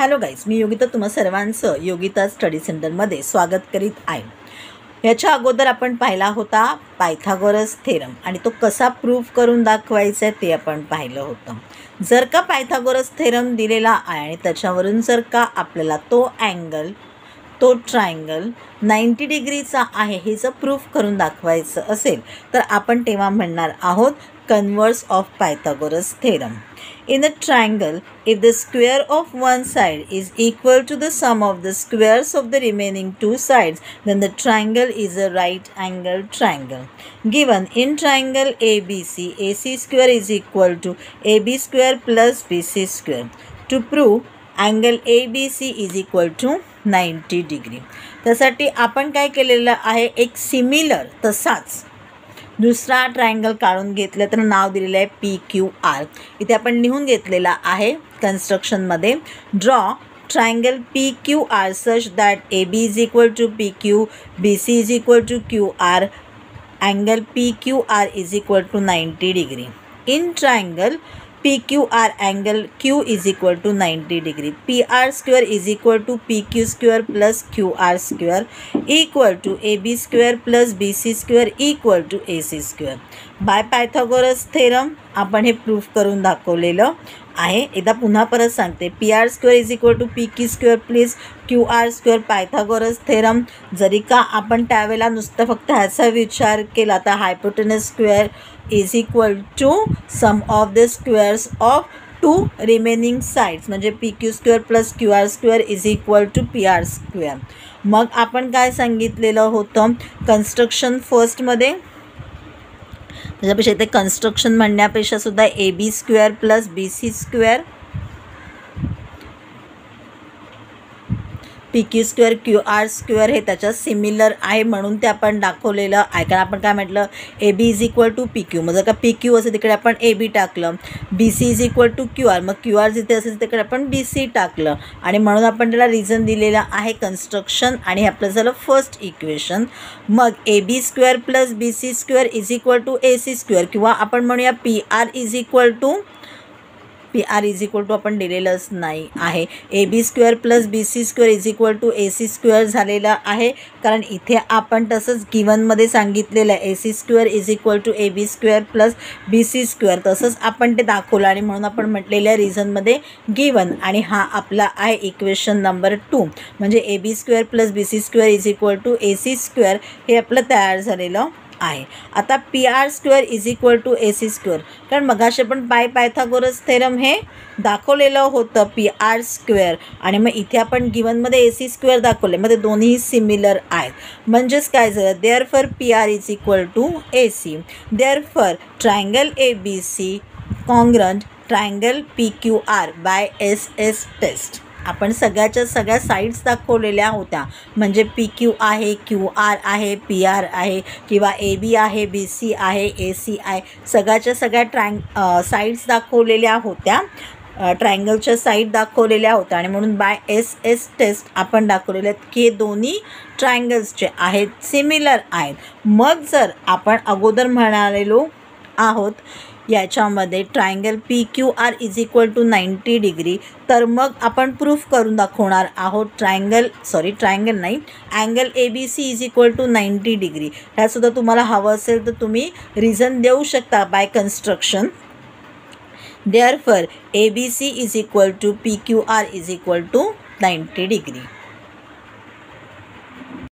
Hello guys मी योगिता तुम्हा सर्वांचं Yogita study सेंटरमध्ये स्वागत करीत आहे. ह्याच्या अगोदर आपण पाहिला होता पायथागोरस थेरम आणि तो कसा प्रूफ करून दाखवायचा आहे ते आपण पाहिलं होतं. जर का पायथागोरस थेरम दिलेला आहे आणि त्याच्यावरून जर का आपल्याला तो अँगल तो ट्रायंगल नाईंटी डिग्रीचा आहे हे जर प्रूफ करून दाखवायचं असेल तर आपण तेव्हा म्हणणार आहोत converse of Pythagoras theorem In a triangle, if the square of one side is equal to the sum of the squares of the remaining two sides, then the triangle is a right angled triangle. Given in triangle ABC, AC square is equal to AB square plus BC square. angle A B C is equal to ninety degree. त्यासाठी आपण काय केलेलं आहे? एक similar तसाच दुसरा ट्रायंगल काढून घेतलं तर नाव दिलेलं आहे पी क्यू आर. इथे आपण लिहून घेतलेला आहे कन्स्ट्रक्शनमध्ये draw triangle P Q R such that A B is equal to P Q B C is equal to Q R angle P Q R is equal to ninety degree in triangle P Q R angle Q is equal to ninety degree P R square is equal to P Q square plus Q R square equal to A B square plus B C square equal to A C square by Pythagoras theorem आपण हे proof करून दाखवलेलं आहे. एकदा पुन्हा परत सांगते. P R square is equal to P Q square plus Q R square Pythagoras theorem जरी का आपण त्यावेळेला नुसतं फक्त ह्याचा विचार केला तर hypotenuse square is equal to sum of the squares of two remaining sides म्हणजे P Q square plus Q R square is equal to P R square मग आपण काय सांगितलेलं होतं? कन्स्ट्रक्शन फर्स्टमध्ये त्याच्यापेक्षा इथे कन्स्ट्रक्शन म्हणण्यापेक्षा सुद्धा A B square plus B C square P Q square Q R square हे त्याच्यात सिमिलर आहे म्हणून ते आपण दाखवलेलं आहे. कारण आपण काय म्हटलं A B is equal to P Q. मग जर का पी क्यू असेल तिकडे आपण ए बी टाकलं. B C is equal to Q R. मग क्यू आर जिथे असेल तिकडे आपण बी सी टाकलं. आणि म्हणून आपण त्याला रिझन दिलेलं आहे कन्स्ट्रक्शन आणि हे आपलं झालं फर्स्ट इक्वेशन मग A B square plus B C square is equal to A C square. किंवा आपण म्हणूया P R is equal to P R is equal to आपण दिलेलंच नाही आहे. A B square plus B C square is equal to A C square झालेलं आहे. कारण इथे आपण तसंच गिवनमध्ये सांगितलेलं आहे. A C square is equal to A B square plus B C square तसंच आपण ते दाखवलं आणि म्हणून आपण म्हटलेल्या रिझनमध्ये गिवन आणि हा आपला आहे इक्वेशन नंबर टू म्हणजे A B square plus B C square is equal to A C square हे आपलं तयार झालेलं आहे. आता P R square is equal to A C square कारण मगाशी पण पाय पायथागोरस थेरम हे दाखवलेलं होतं पी आर स्क्वेअर आणि मग इथे आपण गिवनमध्ये ए सी स्क्वेअर दाखवले मग ते दोन्ही सिमिलर आहेत. म्हणजेच काय झालं? Therefore P R is equal to A C therefore triangle A B C congruent triangle P Q R by S S test आपण सगळ्याच्या सगळ्या साईड्स दाखवलेल्या होत्या. म्हणजे पी क्यू आहे क्यू आर आहे पी आर आहे किंवा ए बी आहे बी सी आहे ए सी आहे. सगळ्याच्या सगळ्या ट्रँग साईड्स दाखवलेल्या होत्या. ट्रायंगलच्या साईड दाखवलेल्या होत्या. आणि म्हणून बाय एस एस टेस्ट आपण दाखवलेल्या आहेत की हे दोन्ही ट्रायंगल्सचे आहेत सिमिलर आहेत. मग जर आपण अगोदर म्हणालेलो आहोत याच्यामध्ये triangle P Q R is equal to ninety degree तर मग आपण प्रूफ करून दाखवणार आहोत ट्रायंगल सॉरी ट्रायंगल नाही angle A B C is equal to ninety degree ह्यासुद्धा तुम्हाला हवं असेल तर तुम्ही रिझन देऊ शकता by construction therefore A B C is equal to P Q R is equal to ninety degree